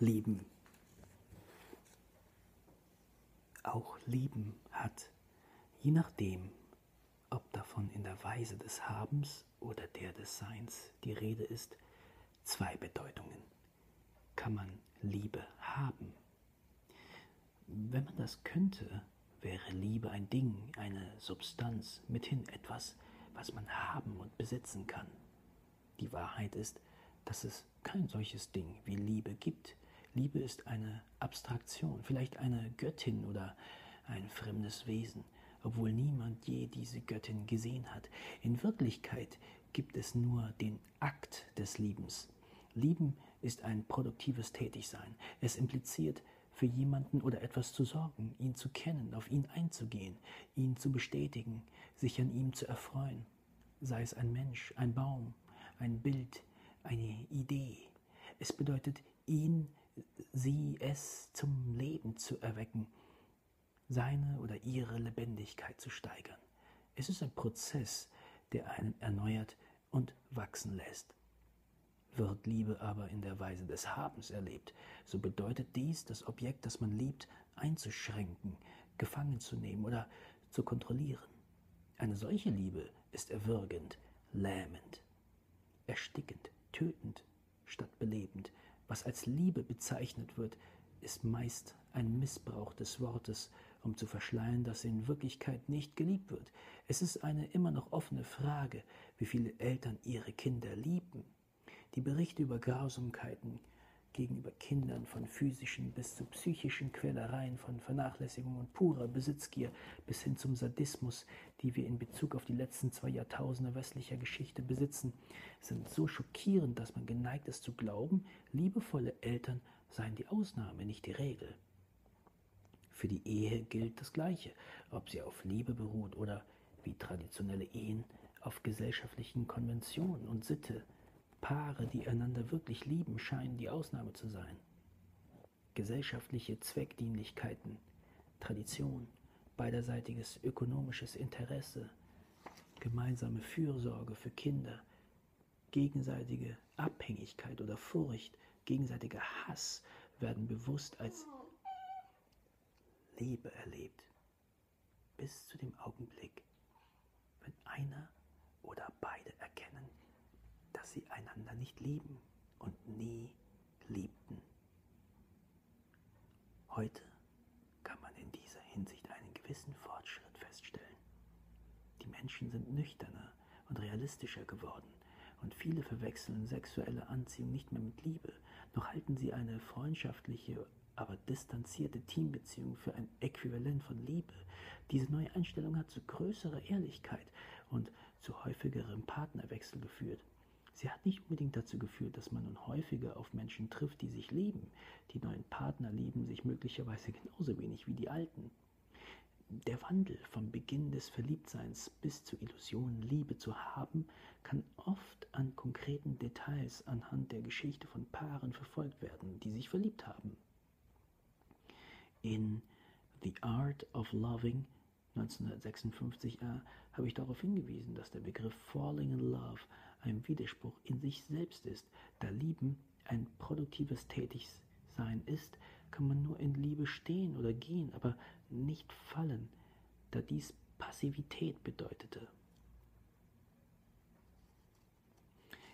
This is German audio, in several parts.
lieben. Auch lieben hat, je nachdem, ob davon in der Weise des Habens oder der des Seins die Rede ist, zwei Bedeutungen. Kann man Liebe haben? Wenn man das könnte, wäre Liebe ein Ding, eine Substanz, mithin etwas, was man haben und besitzen kann. Die Wahrheit ist, dass es kein solches Ding wie Liebe gibt. Liebe ist eine Abstraktion, vielleicht eine Göttin oder ein fremdes Wesen, obwohl niemand je diese Göttin gesehen hat. In Wirklichkeit gibt es nur den Akt des Liebens. Lieben ist ein produktives Tätigsein. Es impliziert, für jemanden oder etwas zu sorgen, ihn zu kennen, auf ihn einzugehen, ihn zu bestätigen, sich an ihm zu erfreuen. Sei es ein Mensch, ein Baum, ein Bild, eine Idee. Es bedeutet, ihn, sie, es zum Leben zu erwecken, seine oder ihre Lebendigkeit zu steigern. Es ist ein Prozess, der einen erneuert und wachsen lässt. Wird Liebe aber in der Weise des Habens erlebt, so bedeutet dies, das Objekt, das man liebt, einzuschränken, gefangen zu nehmen oder zu kontrollieren. Eine solche Liebe ist erwürgend, lähmend, erstickend, tötend statt belebend. Was als Liebe bezeichnet wird, ist meist ein Missbrauch des Wortes, um zu verschleiern, dass in Wirklichkeit nicht geliebt wird. Es ist eine immer noch offene Frage, wie viele Eltern ihre Kinder lieben. Die Berichte über Grausamkeiten gegenüber Kindern von physischen bis zu psychischen Quälereien, von Vernachlässigung und purer Besitzgier bis hin zum Sadismus, die wir in Bezug auf die letzten zwei Jahrtausende westlicher Geschichte besitzen, sind so schockierend, dass man geneigt ist zu glauben, liebevolle Eltern seien die Ausnahme, nicht die Regel. Für die Ehe gilt das Gleiche, ob sie auf Liebe beruht oder, wie traditionelle Ehen, auf gesellschaftlichen Konventionen und Sitte. Paare, die einander wirklich lieben, scheinen die Ausnahme zu sein. Gesellschaftliche Zweckdienlichkeiten, Tradition, beiderseitiges ökonomisches Interesse, gemeinsame Fürsorge für Kinder, gegenseitige Abhängigkeit oder Furcht, gegenseitiger Hass werden bewusst als Liebe erlebt, bis zu dem Augenblick, wenn einer oder beide erkennen, dass sie einander nicht lieben und nie liebten. Heute kann man in dieser Hinsicht einen gewissen Fortschritt feststellen. Die Menschen sind nüchterner und realistischer geworden und viele verwechseln sexuelle Anziehung nicht mehr mit Liebe, noch halten sie eine freundschaftliche, aber distanzierte Teambeziehung für ein Äquivalent von Liebe. Diese neue Einstellung hat zu größerer Ehrlichkeit und zu häufigerem Partnerwechsel geführt. Sie hat nicht unbedingt dazu geführt, dass man nun häufiger auf Menschen trifft, die sich lieben. Die neuen Partner lieben sich möglicherweise genauso wenig wie die alten. Der Wandel vom Beginn des Verliebtseins bis zur Illusion, Liebe zu haben, kann oft an konkreten Details anhand der Geschichte von Paaren verfolgt werden, die sich verliebt haben. In The Art of Loving 1956 äh, habe ich darauf hingewiesen, dass der Begriff Falling in Love ein Widerspruch in sich selbst ist. Da Lieben ein produktives Tätigsein ist, kann man nur in Liebe stehen oder gehen, aber nicht fallen, da dies Passivität bedeutete.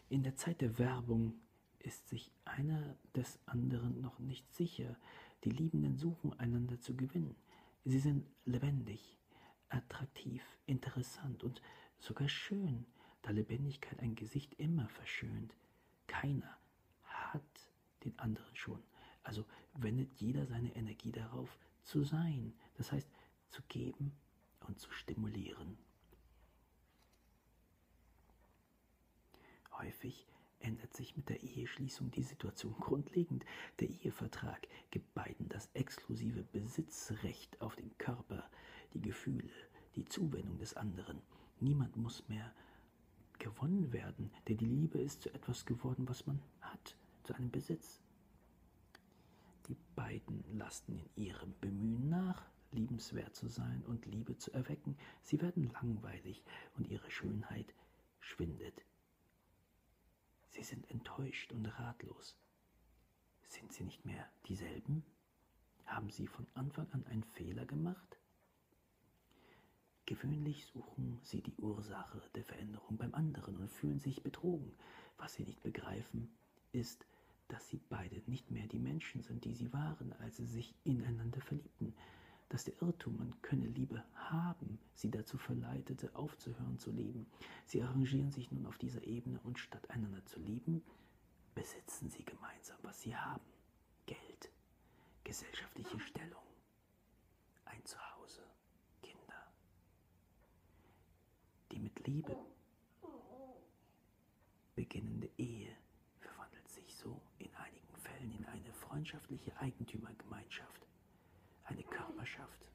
In der Zeit der Werbung ist sich einer des anderen noch nicht sicher. Die Liebenden suchen einander zu gewinnen. Sie sind lebendig, attraktiv, interessant und sogar schön da Lebendigkeit ein Gesicht immer verschönt. Keiner hat den anderen schon. Also wendet jeder seine Energie darauf, zu sein, das heißt zu geben und zu stimulieren. Häufig ändert sich mit der Eheschließung die Situation grundlegend. Der Ehevertrag gibt beiden das exklusive Besitzrecht auf den Körper, die Gefühle, die Zuwendung des anderen. Niemand muss mehr gewonnen werden, denn die Liebe ist zu etwas geworden, was man hat, zu einem Besitz. Die beiden lasten in ihrem Bemühen nach, liebenswert zu sein und Liebe zu erwecken. Sie werden langweilig und ihre Schönheit schwindet. Sie sind enttäuscht und ratlos. Sind sie nicht mehr dieselben? Haben sie von Anfang an einen Fehler gemacht? Gewöhnlich suchen sie die Ursache der Veränderung beim anderen und fühlen sich betrogen. Was sie nicht begreifen, ist, dass sie beide nicht mehr die Menschen sind, die sie waren, als sie sich ineinander verliebten, dass der Irrtum, man könne Liebe haben, sie dazu verleitete, aufzuhören zu lieben. Sie arrangieren sich nun auf dieser Ebene und statt einander zu lieben, besitzen sie gemeinsam, was sie haben. Geld, gesellschaftliche Stellung, ein Zuhause, Kinder. Die mit Liebe beginnende Ehe verwandelt sich so in einigen Fällen in eine freundschaftliche Eigentümergemeinschaft, eine Körperschaft.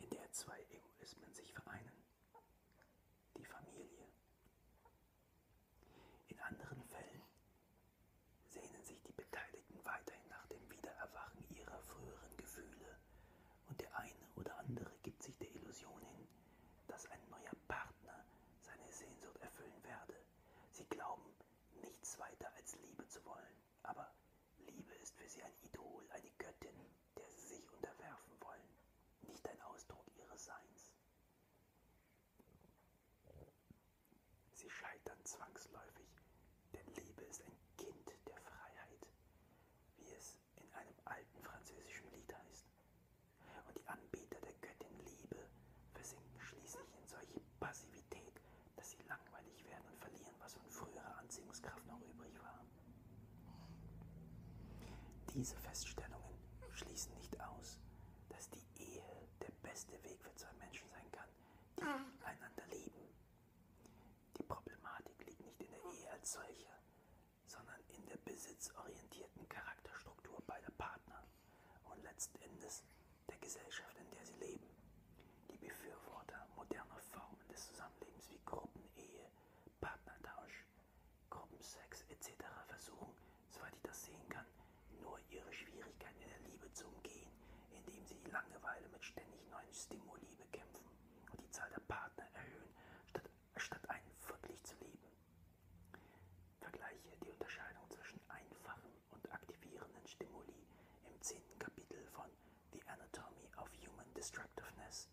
in zwei Egoismen sich vereinen. Die Familie. In anderen Fällen sehnen sich die Beteiligten weiterhin nach dem Wiedererwachen ihrer früheren Gefühle und der eine oder andere gibt sich der Illusion hin, dass ein neuer Partner seine Sehnsucht erfüllen werde. Sie glauben, nichts weiter als Liebe zu wollen, aber Liebe ist für sie ein Idol, eine Göttin, der sie sich unterwerfen wollen, nicht ein Ausdruck ihres Seins. Sie scheitern zwangsläufig, denn Liebe ist ein Kind der Freiheit, wie es in einem alten französischen Lied heißt. Und die Anbeter der Göttin Liebe versinken schließlich in solche Passivität, dass sie langweilig werden und verlieren, was von früherer Anziehungskraft noch übrig war. Diese Feststellungen schließen nicht aus, dass die Ehe der beste Weg für zwei Menschen sein kann, die einander lieben. Die Problematik liegt nicht in der Ehe als solcher, sondern in der besitzorientierten Charakterstruktur beider Partner und letzten Endes der Gesellschaft, in der sie leben. Die Befürworter moderner Formen des Zusammenlebens wie Gruppenehe, Partnertausch, Gruppensex etc. versuchen, soweit ich das sehen kann, nur ihre Schwierigkeiten in der Liebe zu umgehen, indem sie die Langeweile mit ständig neuen Stimuli bekämpfen und die Zahl der Partner destructiveness.